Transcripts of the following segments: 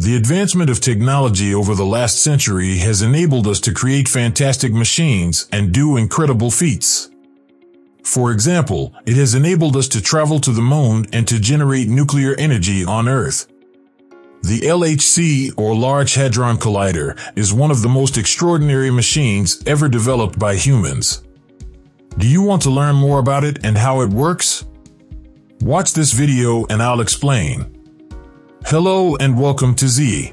The advancement of technology over the last century has enabled us to create fantastic machines and do incredible feats. For example, it has enabled us to travel to the moon and to generate nuclear energy on Earth. The LHC, or Large Hadron Collider, is one of the most extraordinary machines ever developed by humans. Do you want to learn more about it and how it works? Watch this video and I'll explain. Hello and welcome to Zeey.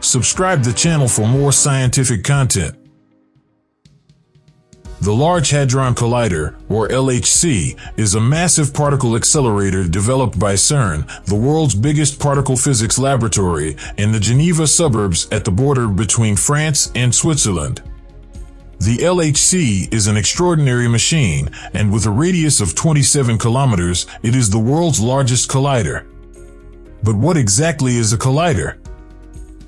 Subscribe the channel for more scientific content. The Large Hadron Collider, or LHC, is a massive particle accelerator developed by CERN, the world's biggest particle physics laboratory, in the Geneva suburbs at the border between France and Switzerland. The LHC is an extraordinary machine, and with a radius of 27 kilometers, it is the world's largest collider. But what exactly is a collider?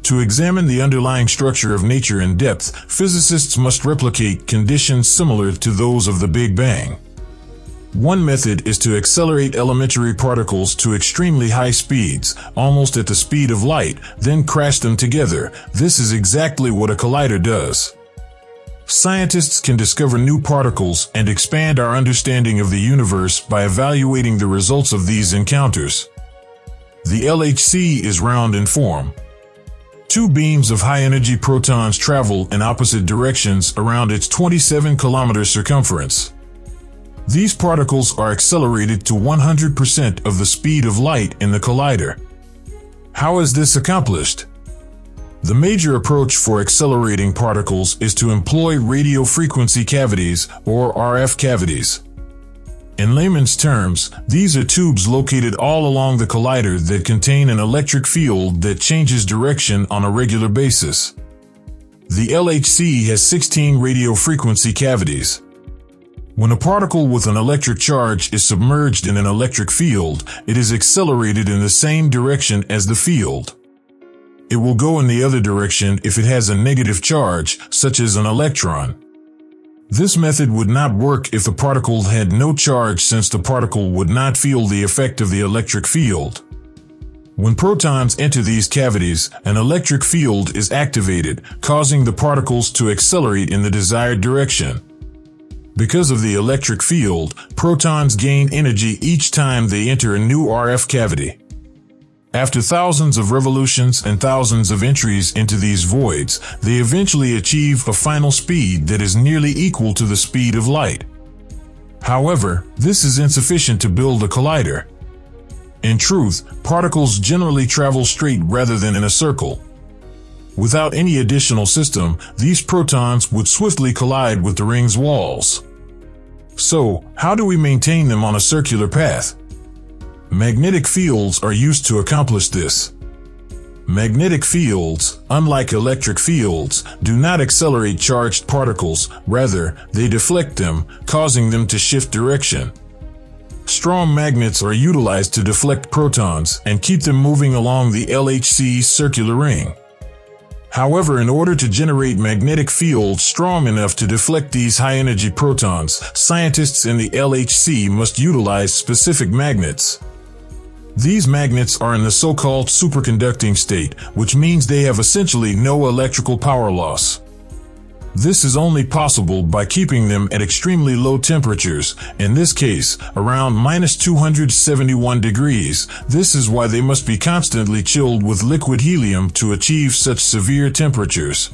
To examine the underlying structure of nature in depth, physicists must replicate conditions similar to those of the Big Bang. One method is to accelerate elementary particles to extremely high speeds, almost at the speed of light, then crash them together. This is exactly what a collider does. Scientists can discover new particles and expand our understanding of the universe by evaluating the results of these encounters. The LHC is round in form. Two beams of high-energy protons travel in opposite directions around its 27 kilometer circumference. These particles are accelerated to 100% of the speed of light in the collider. How is this accomplished? The major approach for accelerating particles is to employ radio frequency cavities, or RF cavities. In layman's terms, these are tubes located all along the collider that contain an electric field that changes direction on a regular basis. The LHC has 16 radio frequency cavities. When a particle with an electric charge is submerged in an electric field, it is accelerated in the same direction as the field. It will go in the other direction if it has a negative charge, such as an electron. This method would not work if the particle had no charge since the particle would not feel the effect of the electric field. When protons enter these cavities, an electric field is activated, causing the particles to accelerate in the desired direction. Because of the electric field, protons gain energy each time they enter a new RF cavity. After thousands of revolutions and thousands of entries into these voids, they eventually achieve a final speed that is nearly equal to the speed of light. However, this is insufficient to build a collider. In truth, particles generally travel straight rather than in a circle. Without any additional system, these protons would swiftly collide with the ring's walls. So, how do we maintain them on a circular path? Magnetic fields are used to accomplish this. Magnetic fields, unlike electric fields, do not accelerate charged particles, rather, they deflect them, causing them to shift direction. Strong magnets are utilized to deflect protons and keep them moving along the LHC's circular ring. However, in order to generate magnetic fields strong enough to deflect these high-energy protons, scientists in the LHC must utilize specific magnets. These magnets are in the so-called superconducting state, which means they have essentially no electrical power loss. This is only possible by keeping them at extremely low temperatures, in this case, around minus 271 degrees. This is why they must be constantly chilled with liquid helium to achieve such severe temperatures.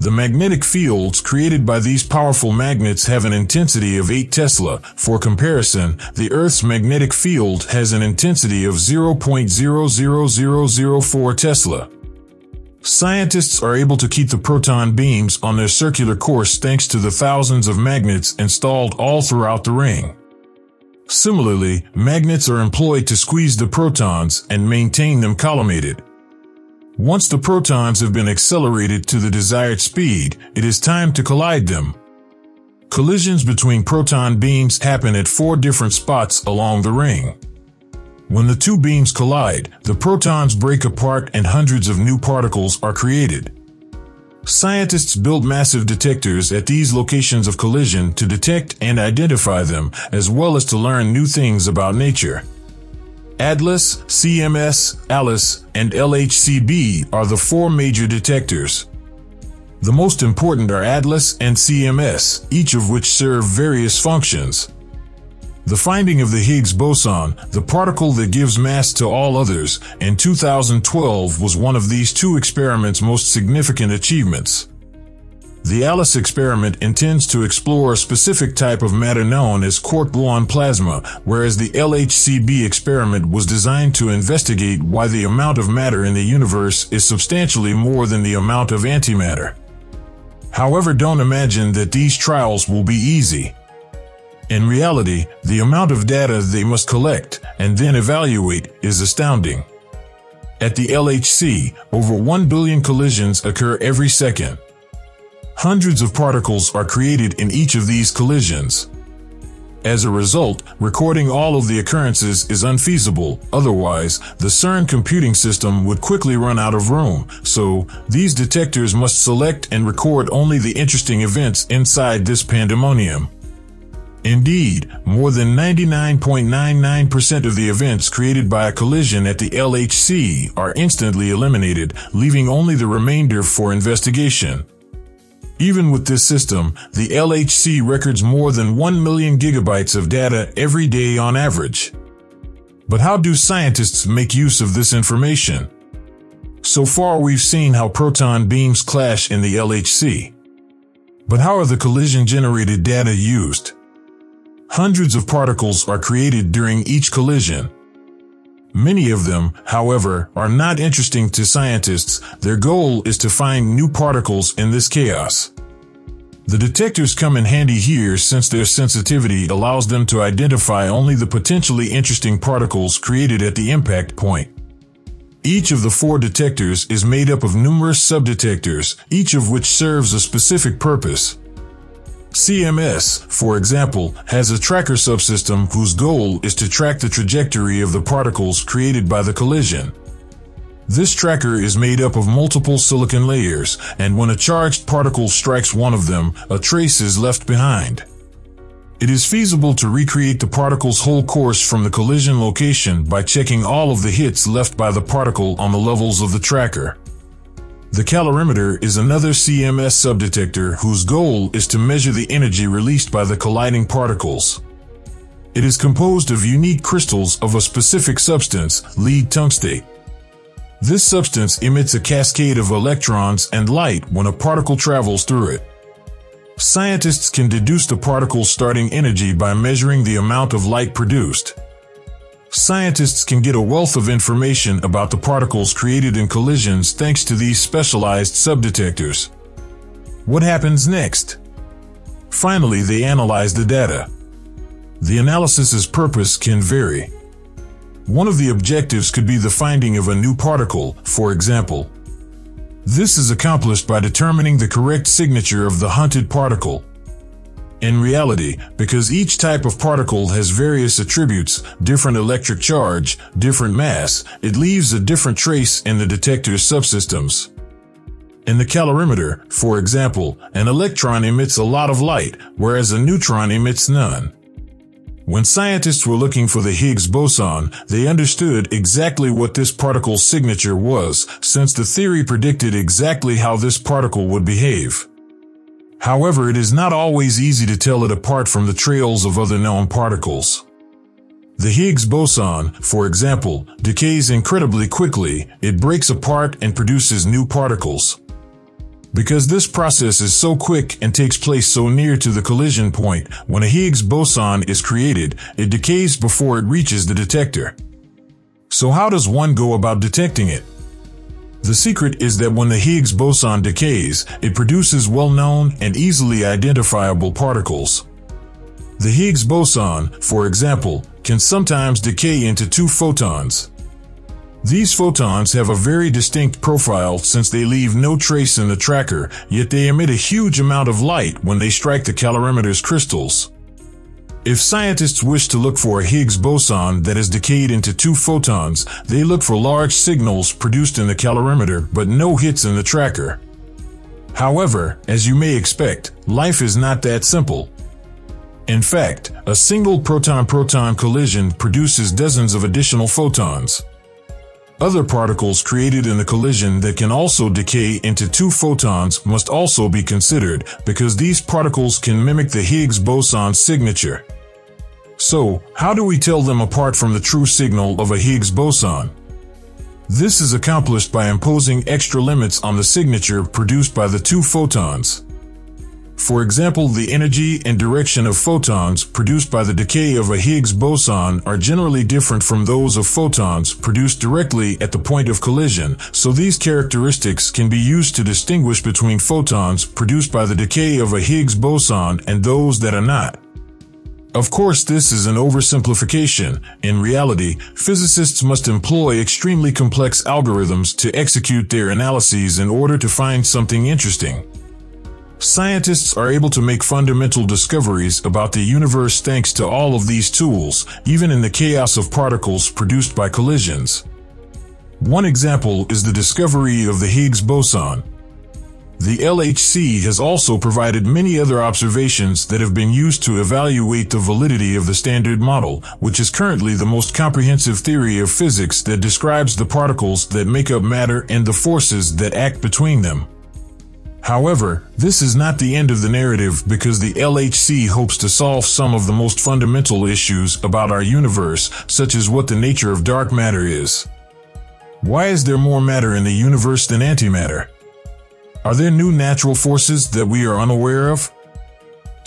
The magnetic fields created by these powerful magnets have an intensity of 8 Tesla. For comparison, the Earth's magnetic field has an intensity of 0.00004 Tesla. Scientists are able to keep the proton beams on their circular course thanks to the thousands of magnets installed all throughout the ring. Similarly, magnets are employed to squeeze the protons and maintain them collimated. Once the protons have been accelerated to the desired speed, it is time to collide them. Collisions between proton beams happen at four different spots along the ring. When the two beams collide, the protons break apart and hundreds of new particles are created. Scientists built massive detectors at these locations of collision to detect and identify them, as well as to learn new things about nature. ATLAS, CMS, ALICE, and LHCb are the four major detectors. The most important are ATLAS and CMS, each of which serve various functions. The finding of the Higgs boson, the particle that gives mass to all others, in 2012 was one of these two experiments' most significant achievements. The ALICE experiment intends to explore a specific type of matter known as quark-gluon plasma, whereas the LHCb experiment was designed to investigate why the amount of matter in the universe is substantially more than the amount of antimatter. However, don't imagine that these trials will be easy. In reality, the amount of data they must collect and then evaluate is astounding. At the LHC, over 1 billion collisions occur every second. Hundreds of particles are created in each of these collisions. As a result, recording all of the occurrences is unfeasible, otherwise, the CERN computing system would quickly run out of room, so these detectors must select and record only the interesting events inside this pandemonium. Indeed, more than 99.99% of the events created by a collision at the LHC are instantly eliminated, leaving only the remainder for investigation. Even with this system, the LHC records more than 1 million gigabytes of data every day on average. But how do scientists make use of this information? So far, we've seen how proton beams clash in the LHC. But how are the collision-generated data used? Hundreds of particles are created during each collision. Many of them, however, are not interesting to scientists. Their goal is to find new particles in this chaos. The detectors come in handy here since their sensitivity allows them to identify only the potentially interesting particles created at the impact point. Each of the four detectors is made up of numerous subdetectors, each of which serves a specific purpose. CMS, for example, has a tracker subsystem whose goal is to track the trajectory of the particles created by the collision. This tracker is made up of multiple silicon layers, and when a charged particle strikes one of them, a trace is left behind. It is feasible to recreate the particle's whole course from the collision location by checking all of the hits left by the particle on the levels of the tracker. The calorimeter is another CMS subdetector whose goal is to measure the energy released by the colliding particles. It is composed of unique crystals of a specific substance, lead tungstate. This substance emits a cascade of electrons and light when a particle travels through it. Scientists can deduce the particle's starting energy by measuring the amount of light produced. Scientists can get a wealth of information about the particles created in collisions thanks to these specialized subdetectors. What happens next? Finally, they analyze the data. The analysis's purpose can vary. One of the objectives could be the finding of a new particle, for example. This is accomplished by determining the correct signature of the hunted particle. In reality, because each type of particle has various attributes, different electric charge, different mass, it leaves a different trace in the detector's subsystems. In the calorimeter, for example, an electron emits a lot of light, whereas a neutron emits none. When scientists were looking for the Higgs boson, they understood exactly what this particle's signature was, since the theory predicted exactly how this particle would behave. However, it is not always easy to tell it apart from the trails of other known particles. The Higgs boson, for example, decays incredibly quickly, it breaks apart and produces new particles. Because this process is so quick and takes place so near to the collision point, when a Higgs boson is created, it decays before it reaches the detector. So how does one go about detecting it? The secret is that when the Higgs boson decays, it produces well-known and easily identifiable particles. The Higgs boson, for example, can sometimes decay into two photons. These photons have a very distinct profile since they leave no trace in the tracker, yet they emit a huge amount of light when they strike the calorimeter's crystals. If scientists wish to look for a Higgs boson that has decayed into two photons, they look for large signals produced in the calorimeter but no hits in the tracker. However, as you may expect, life is not that simple. In fact, a single proton-proton collision produces dozens of additional photons. Other particles created in the collision that can also decay into two photons must also be considered because these particles can mimic the Higgs boson signature. So, how do we tell them apart from the true signal of a Higgs boson? This is accomplished by imposing extra limits on the signature produced by the two photons. For example, the energy and direction of photons produced by the decay of a Higgs boson are generally different from those of photons produced directly at the point of collision, so these characteristics can be used to distinguish between photons produced by the decay of a Higgs boson and those that are not. Of course, this is an oversimplification. In reality, physicists must employ extremely complex algorithms to execute their analyses in order to find something interesting. Scientists are able to make fundamental discoveries about the universe thanks to all of these tools, even in the chaos of particles produced by collisions. One example is the discovery of the Higgs boson. The LHC has also provided many other observations that have been used to evaluate the validity of the Standard Model, which is currently the most comprehensive theory of physics that describes the particles that make up matter and the forces that act between them. However, this is not the end of the narrative because the LHC hopes to solve some of the most fundamental issues about our universe, such as what the nature of dark matter is. Why is there more matter in the universe than antimatter? Are there new natural forces that we are unaware of?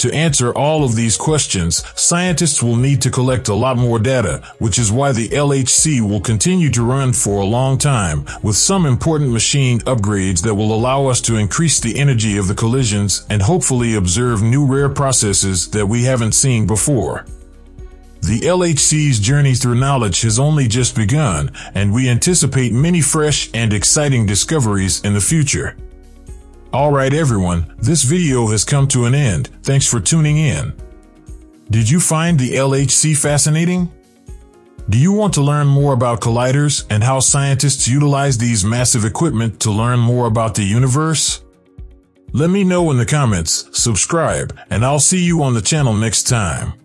To answer all of these questions, scientists will need to collect a lot more data, which is why the LHC will continue to run for a long time, with some important machine upgrades that will allow us to increase the energy of the collisions and hopefully observe new rare processes that we haven't seen before. The LHC's journey through knowledge has only just begun, and we anticipate many fresh and exciting discoveries in the future. Alright everyone, this video has come to an end. Thanks for tuning in. Did you find the LHC fascinating? Do you want to learn more about colliders and how scientists utilize these massive equipment to learn more about the universe? Let me know in the comments, subscribe, and I'll see you on the channel next time.